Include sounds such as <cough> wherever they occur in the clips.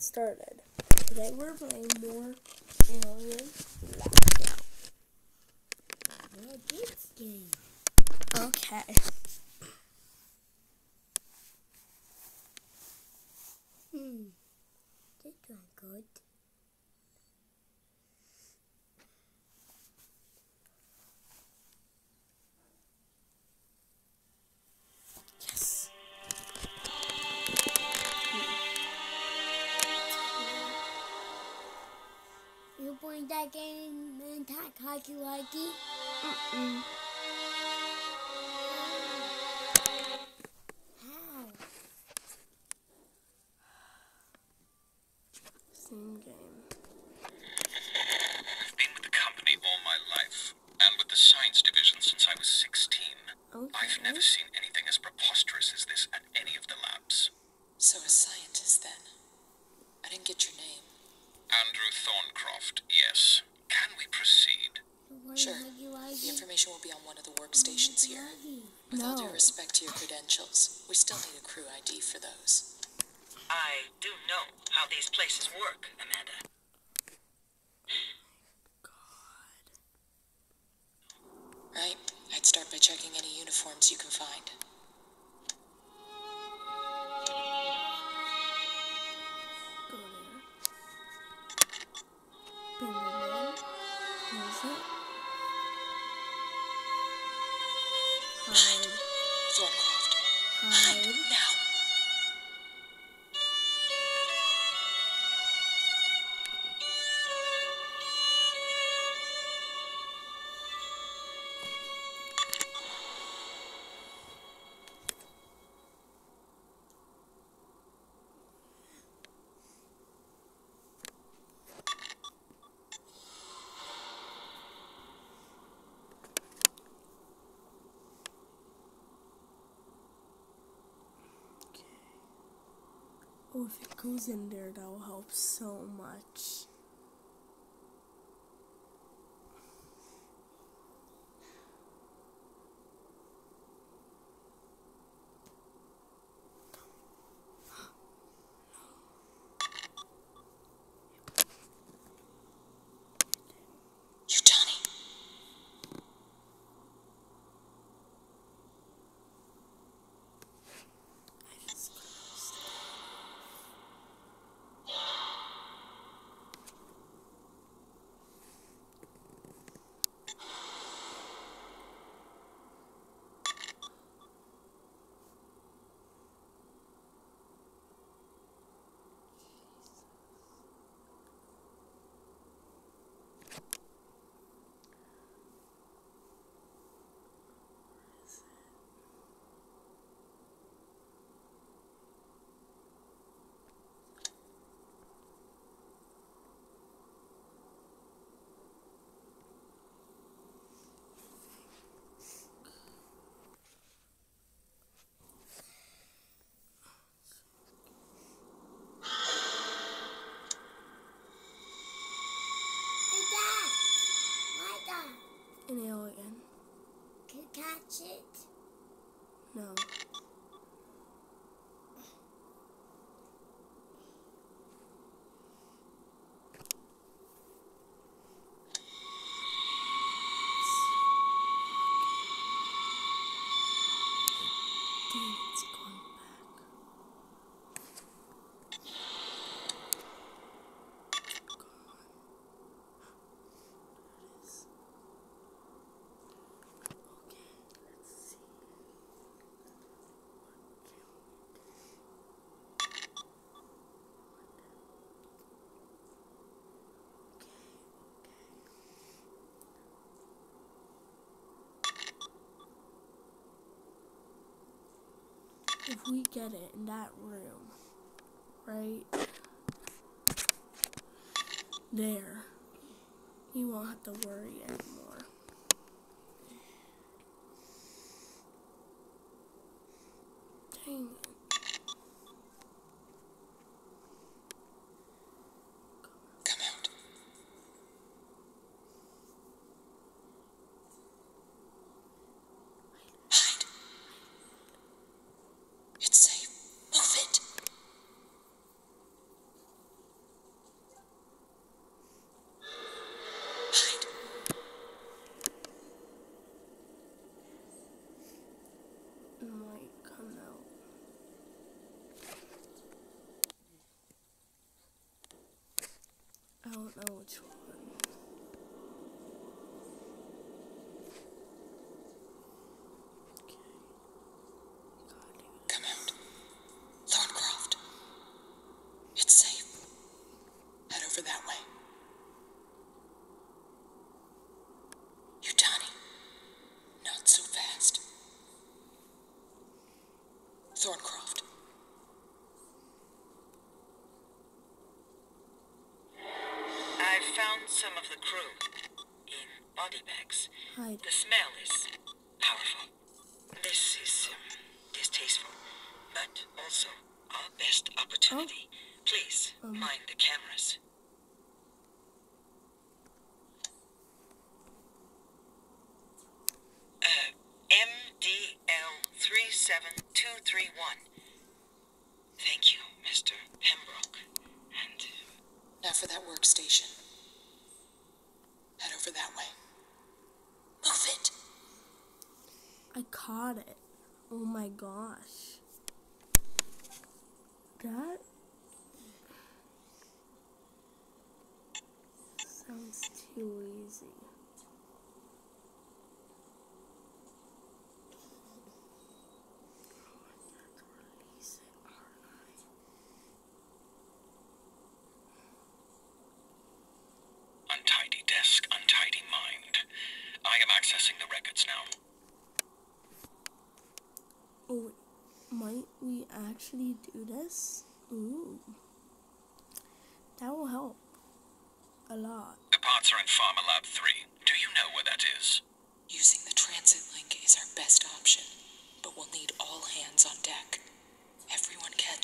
started. Today we're playing more Alien Blackout. Well, this game. Okay. Hmm. This one good. Attack Hockey Likey? Mm-mm. How? Same game. I've been with the company all my life, and with the science division since I was 16. Okay. I've never seen anything as preposterous as this at any of the labs. So a scientist then. I didn't get your name. Andrew Thorncroft, yes. Can we proceed? You playing Sure. The information will be on one of the workstations here. With all due respect to your credentials, we still need a crew ID for those. I do know how these places work, Amanda. <sighs> Right? I'd start by checking any uniforms you can find. Go there. Bam, bam, Oh, if it goes in there, that will help so much. If we get it in that room, right there, you won't have to worry anymore. Dang it. Come out. Hide. It's safe. Move it. Which one? Okay. Gotta do this. Come out. Thorncroft. It's safe. Head over that way. Utani. Not so fast. Thorncroft. I've found some of the crew in body bags. Hide. The smell is powerful. This is um, distasteful, but also our best opportunity. Please mind the cameras. 37231. Thank you, Mr. Pembroke. And Now for that workstation. Head over that way. Move it. I caught it. Oh my gosh. That sounds too easy. Release it, aren't I? Untidy desk, untidy mind. I am accessing the records now. Oh, might we actually do this? Ooh. That will help a lot. The parts are in Pharma Lab 3. Do you know where that is? Using the transit link is our best option, but we'll need all hands on deck. Everyone catch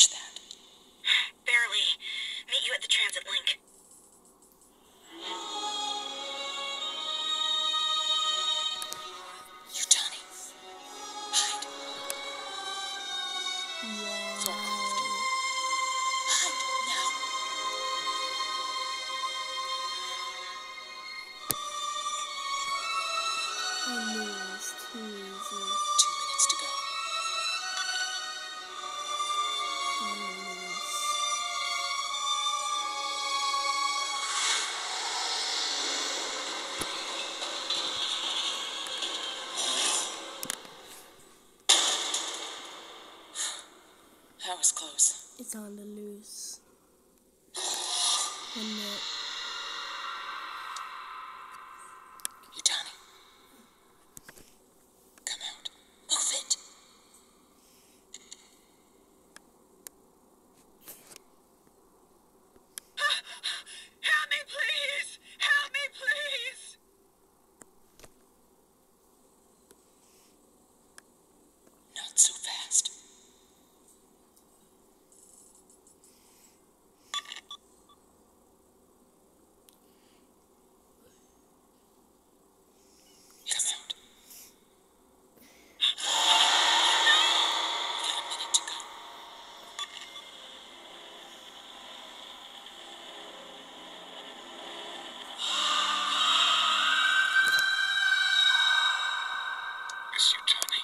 It's on the loose. <sighs> One minute. Utani. Come out. Move it. Help me, please! Help me, please! Not so fast. Come out. We got a minute to go. Miss Utani.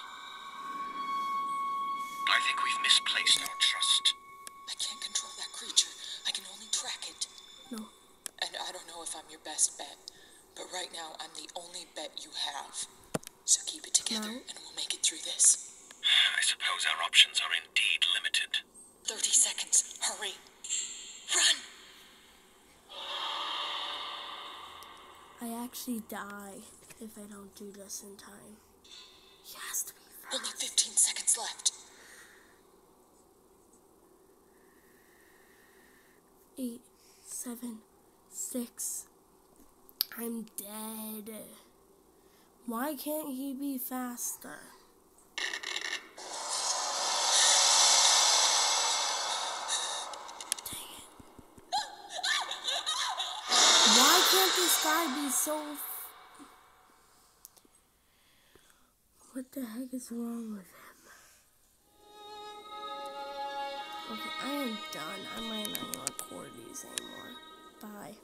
I think we've misplaced our trust. I can't control that creature. I can only track it. No. And I don't know if I'm your best bet, but right now I'm the only bet you have. So keep it together No. and we'll make it through this. I suppose our options are indeed limited. 30 seconds. Hurry. Run! I actually die if I don't do this in time. He has to be Only 15 seconds left. Eight, seven, six. I'm dead. Why can't he be faster? Dang it. Why can't this guy be so. What the heck is wrong with him? Okay, I am done. I might not record these anymore. Bye.